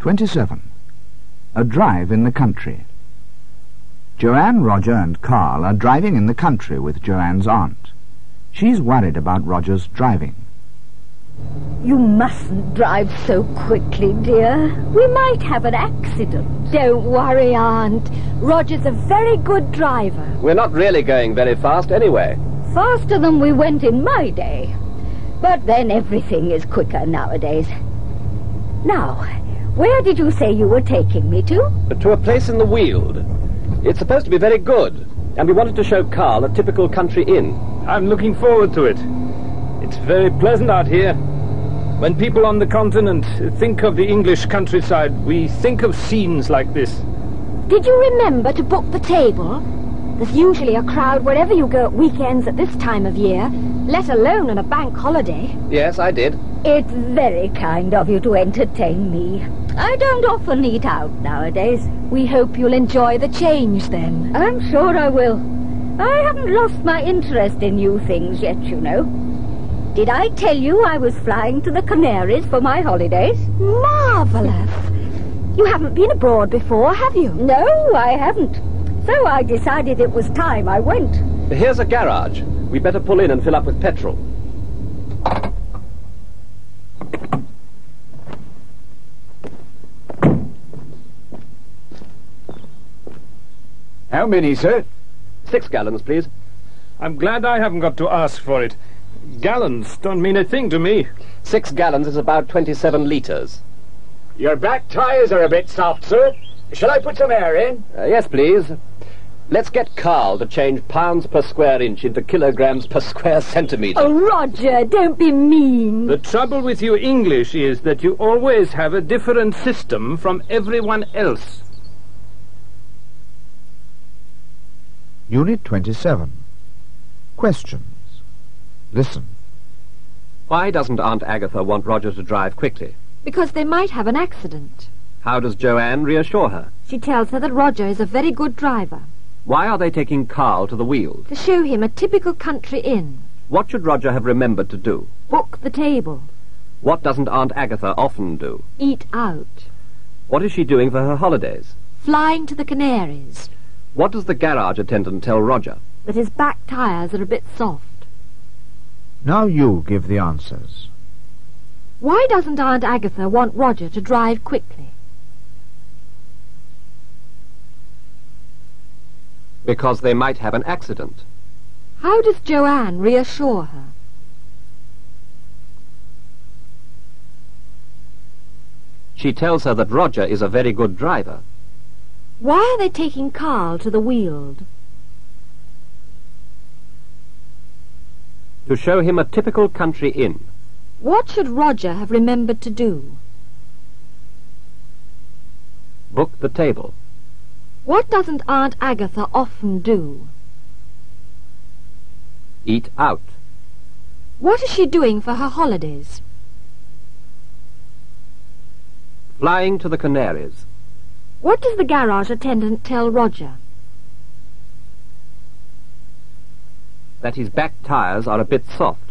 27. A drive in the country. Joanne, Roger and Carl are driving in the country with Joanne's aunt. She's worried about Roger's driving. You mustn't drive so quickly, dear. We might have an accident. Don't worry, Aunt. Roger's a very good driver. We're not really going very fast anyway. Faster than we went in my day. But then everything is quicker nowadays. Now, where did you say you were taking me to? To a place in the Weald. It's supposed to be very good, and we wanted to show Carl a typical country inn. I'm looking forward to it. It's very pleasant out here. When people on the continent think of the English countryside, we think of scenes like this. Did you remember to book the table? There's usually a crowd wherever you go at weekends at this time of year, let alone on a bank holiday. Yes, I did. It's very kind of you to entertain me. I don't often eat out nowadays. We hope you'll enjoy the change then. I'm sure I will. I haven't lost my interest in new things yet, you know. Did I tell you I was flying to the Canaries for my holidays? Marvellous! You haven't been abroad before, have you? No, I haven't. So I decided it was time I went. Here's a garage. We'd better pull in and fill up with petrol. How many, sir? Six gallons, please. I'm glad I haven't got to ask for it. Gallons don't mean a thing to me. Six gallons is about 27 litres. Your back tyres are a bit soft, sir. Shall I put some air in? Uh, yes, please. Let's get Carl to change pounds per square inch into kilograms per square centimetre. Oh, Roger, don't be mean. The trouble with you English is that you always have a different system from everyone else. Unit 27. Questions. Listen. Why doesn't Aunt Agatha want Roger to drive quickly? Because they might have an accident. How does Joanne reassure her? She tells her that Roger is a very good driver. Why are they taking Carl to the Weald? To show him a typical country inn. What should Roger have remembered to do? Book the table. What doesn't Aunt Agatha often do? Eat out. What is she doing for her holidays? Flying to the Canaries. What does the garage attendant tell Roger? That his back tyres are a bit soft. Now you give the answers. Why doesn't Aunt Agatha want Roger to drive quickly? Because they might have an accident. How does Joanne reassure her? She tells her that Roger is a very good driver. Why are they taking Carl to the Weald? To show him a typical country inn. What should Roger have remembered to do? Book the table. What doesn't Aunt Agatha often do? Eat out. What is she doing for her holidays? Flying to the Canaries. What does the garage attendant tell Roger? That his back tyres are a bit soft.